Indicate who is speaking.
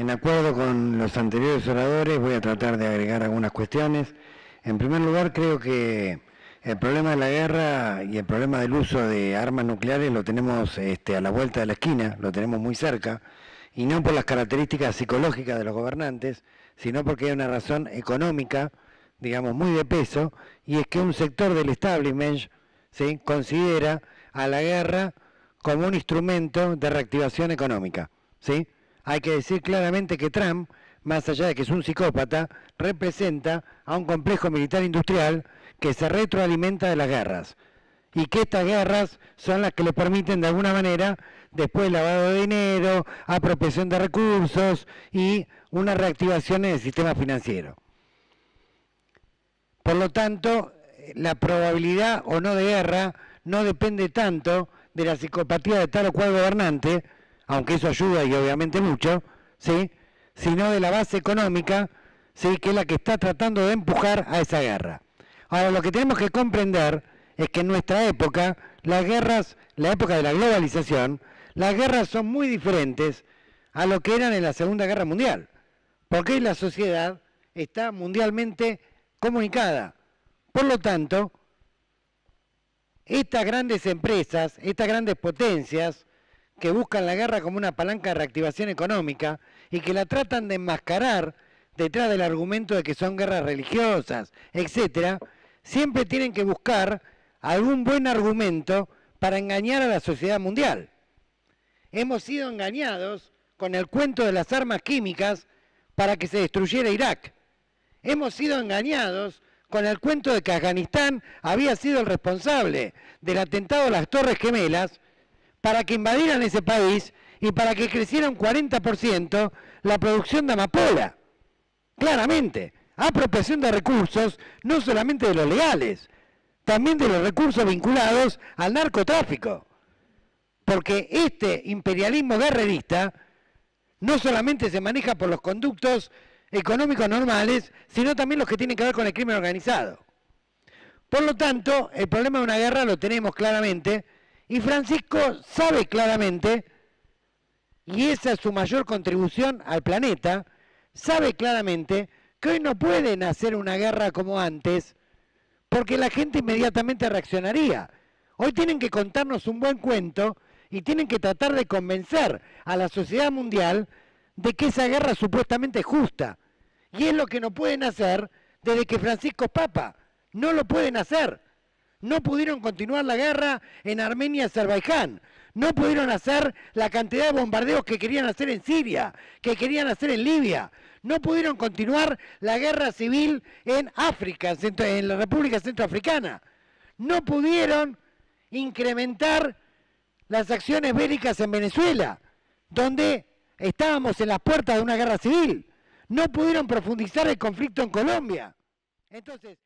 Speaker 1: En acuerdo con los anteriores oradores voy a tratar de agregar algunas cuestiones. En primer lugar, creo que el problema de la guerra y el problema del uso de armas nucleares lo tenemos este, a la vuelta de la esquina, lo tenemos muy cerca, y no por las características psicológicas de los gobernantes, sino porque hay una razón económica, digamos, muy de peso, y es que un sector del establishment ¿sí? considera a la guerra como un instrumento de reactivación económica. ¿sí? Hay que decir claramente que Trump, más allá de que es un psicópata, representa a un complejo militar industrial que se retroalimenta de las guerras y que estas guerras son las que le permiten de alguna manera después lavado de dinero, apropiación de recursos y una reactivación en el sistema financiero. Por lo tanto, la probabilidad o no de guerra no depende tanto de la psicopatía de tal o cual gobernante, aunque eso ayuda y obviamente mucho, ¿sí? sino de la base económica, ¿sí? que es la que está tratando de empujar a esa guerra. Ahora, lo que tenemos que comprender es que en nuestra época, las guerras, la época de la globalización, las guerras son muy diferentes a lo que eran en la Segunda Guerra Mundial, porque la sociedad está mundialmente comunicada. Por lo tanto, estas grandes empresas, estas grandes potencias que buscan la guerra como una palanca de reactivación económica y que la tratan de enmascarar detrás del argumento de que son guerras religiosas, etcétera, siempre tienen que buscar algún buen argumento para engañar a la sociedad mundial. Hemos sido engañados con el cuento de las armas químicas para que se destruyera Irak. Hemos sido engañados con el cuento de que Afganistán había sido el responsable del atentado a las Torres Gemelas para que invadieran ese país y para que creciera un 40% la producción de amapola. Claramente, apropiación de recursos, no solamente de los legales, también de los recursos vinculados al narcotráfico. Porque este imperialismo guerrerista no solamente se maneja por los conductos económicos normales, sino también los que tienen que ver con el crimen organizado. Por lo tanto, el problema de una guerra lo tenemos claramente y Francisco sabe claramente, y esa es su mayor contribución al planeta, sabe claramente que hoy no pueden hacer una guerra como antes, porque la gente inmediatamente reaccionaría. Hoy tienen que contarnos un buen cuento y tienen que tratar de convencer a la sociedad mundial de que esa guerra supuestamente es justa. Y es lo que no pueden hacer desde que Francisco es Papa. No lo pueden hacer. No pudieron continuar la guerra en Armenia y Azerbaiyán. No pudieron hacer la cantidad de bombardeos que querían hacer en Siria, que querían hacer en Libia. No pudieron continuar la guerra civil en África, en la República Centroafricana. No pudieron incrementar las acciones bélicas en Venezuela, donde estábamos en las puertas de una guerra civil. No pudieron profundizar el conflicto en Colombia. Entonces,